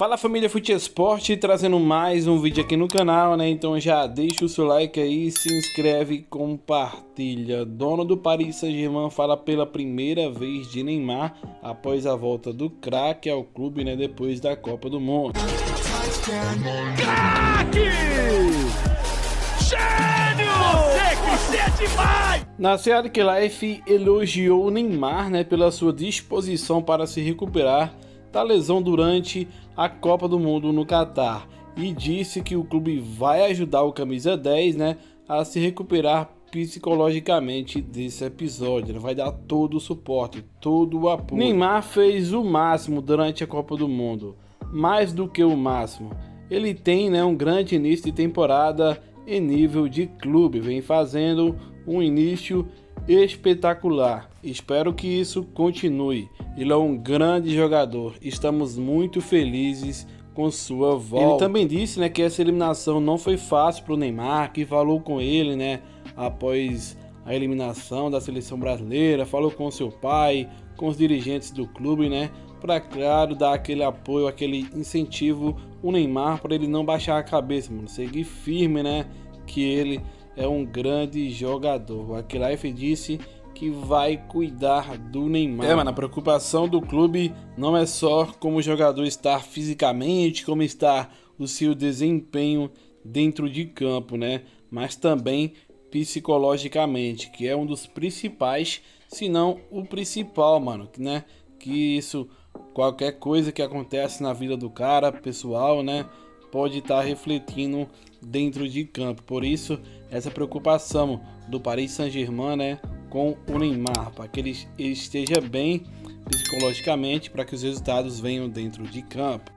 Fala família Fute Esporte, trazendo mais um vídeo aqui no canal, né? Então já deixa o seu like aí, se inscreve e compartilha. Dono do Paris Saint-Germain fala pela primeira vez de Neymar após a volta do craque ao clube, né? Depois da Copa do Mundo. Craque! Gênio! Você que é demais! Na Seattle Life elogiou Neymar, né? Pela sua disposição para se recuperar da lesão durante a Copa do Mundo no Catar e disse que o clube vai ajudar o camisa 10, né, a se recuperar psicologicamente desse episódio. Ele vai dar todo o suporte, todo o apoio. Neymar fez o máximo durante a Copa do Mundo, mais do que o máximo. Ele tem, né, um grande início de temporada em nível de clube, vem fazendo um início espetacular. Espero que isso continue. Ele é um grande jogador. Estamos muito felizes com sua volta. Ele também disse, né, que essa eliminação não foi fácil para o Neymar, que falou com ele, né, após a eliminação da seleção brasileira, falou com seu pai, com os dirigentes do clube, né, para claro dar aquele apoio, aquele incentivo o Neymar para ele não baixar a cabeça, mano, seguir firme, né, que ele é um grande jogador. O Aquilife disse que vai cuidar do Neymar. É, mano, a preocupação do clube não é só como o jogador estar fisicamente, como está o seu desempenho dentro de campo, né? Mas também psicologicamente, que é um dos principais, se não o principal, mano, né? Que isso qualquer coisa que acontece na vida do cara, pessoal, né? Pode estar refletindo dentro de campo. Por isso, essa preocupação do Paris Saint-Germain né, com o Neymar, para que ele esteja bem psicologicamente, para que os resultados venham dentro de campo.